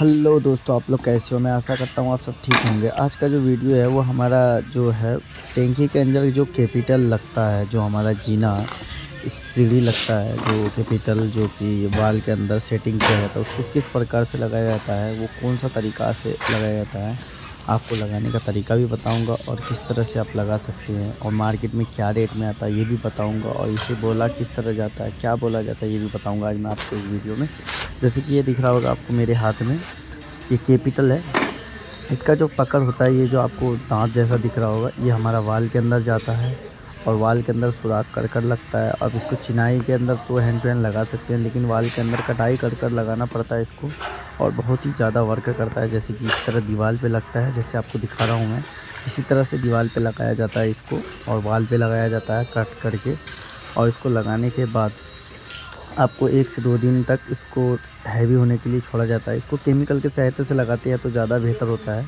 Hello दोस्तों, आप लोग कैसे हो? मैं आशा करता हूँ आप सब ठीक होंगे। आज का जो वीडियो है, वो हमारा जो है, टेंकी के अंदर जो कैपिटल लगता है, जो हमारा जीना सीढ़ी लगता है, जो कैपिटल, जो कि वाल के अंदर सेटिंग किया जाता है, उसको किस प्रकार से लगाया जाता है, वो कौन सा तरीका से लगाया जाता है आपको लगाने का तरीका भी बताऊँगा और किस तरह से आप लगा सकते हैं और मार्केट में क्या रेट में आता है ये भी बताऊँगा और इसे बोला किस तरह जाता है, क्या बोला जाता है ये भी बताऊँगा आज मैं आपको इस वीडियो में। जैसे कि ये दिख रहा होगा आपको मेरे हाथ में, ये कैपिटल है। इसका जो पकड़ होता है, ये जो आपको दांत जैसा दिख रहा होगा, ये हमारा वाल के अंदर जाता है। और वाल के अंदर सुराख कर कर लगता है। अब इसको चिनाई के अंदर तो हैंड टू हैंड लगा सकते हैं, लेकिन वाल के अंदर कटाई कर कर लगाना पड़ता है इसको और बहुत ही ज़्यादा वर्क करता है, जैसे कि इस तरह दीवार पे लगता है, जैसे आपको दिखा रहा हूँ मैं। इसी तरह से दीवार पे लगाया जाता है इसको और वाल पे लगाया जाता है कट करके और इसको लगाने के बाद आपको एक से दो दिन तक इसको हैवी होने के लिए छोड़ा जाता है। इसको केमिकल के सहायता से लगाते हैं तो ज़्यादा बेहतर होता है।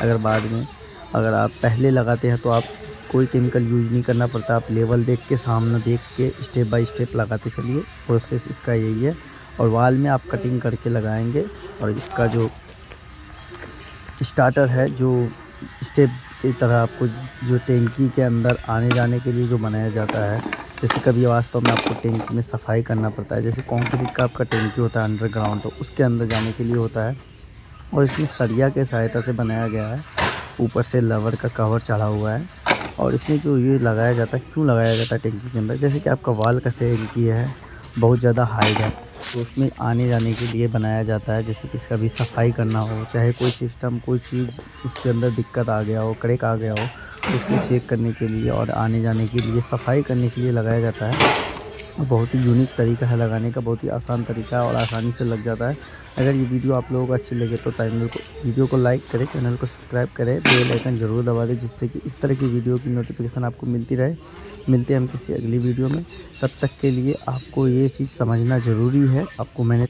अगर बाद में अगर आप पहले लगाते हैं तो आप कोई केमिकल यूज़ नहीं करना पड़ता। आप लेवल देख के, सामने देख के स्टेप बाय स्टेप लगाते चलिए। प्रोसेस इसका यही है। और वाल में आप कटिंग करके लगाएँगे। और इसका जो स्टार्टर है, जो स्टेप की तरह आपको जो टेंकी के अंदर आने जाने के लिए जो बनाया जाता है, जैसे कभी वास्तव में आपको टैंकी में सफ़ाई करना पड़ता है, जैसे कॉन्क्रीट का आपका टैंकी होता है अंडरग्राउंड तो उसके अंदर जाने के लिए होता है। और इसमें सरिया के सहायता से बनाया गया है। ऊपर से लवर का कवर चढ़ा हुआ है। और इसमें जो ये लगाया जाता है, क्यों लगाया जाता है टेंकी के अंदर? जैसे कि आपका वाल का टेंकी है, बहुत ज़्यादा हाइट है तो उसमें आने जाने के लिए बनाया जाता है, जैसे कि इसका भी सफ़ाई करना हो, चाहे कोई सिस्टम कोई चीज़ उसके अंदर दिक्कत आ गया हो क्रेक आ गया हो, उसको चेक करने के लिए और आने जाने के लिए, सफ़ाई करने के लिए लगाया जाता है। बहुत ही यूनिक तरीका है लगाने का, बहुत ही आसान तरीका है और आसानी से लग जाता है। अगर ये वीडियो आप लोगों को अच्छी लगे तो चैनल को वीडियो को लाइक करें चैनल को सब्सक्राइब करें बेल आइकन ज़रूर दबा दें जिससे कि इस तरह की वीडियो की नोटिफिकेशन आपको मिलती रहे। मिलते हैं हम किसी अगली वीडियो में। तब तक के लिए आपको ये चीज़ समझना ज़रूरी है। आपको मैंने